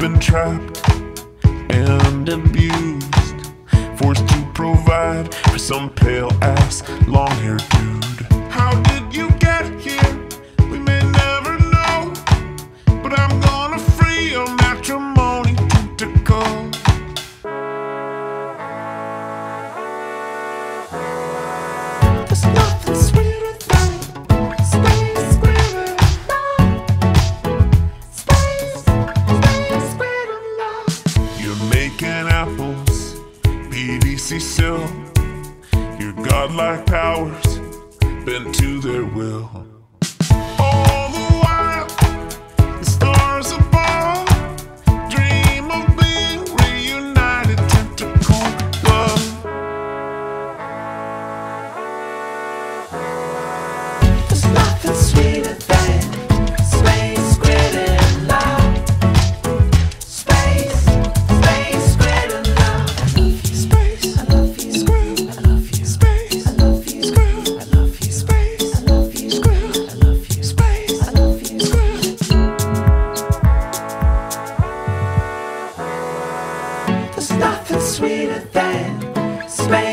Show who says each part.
Speaker 1: been trapped and abused, forced to provide for some pale ass, long haired dude. How did you get here? We may never know, but I'm gonna free your matrimony tentacle. There's nothing making apples, PVC silk. Your godlike powers bent to their will. sweeter than Spain.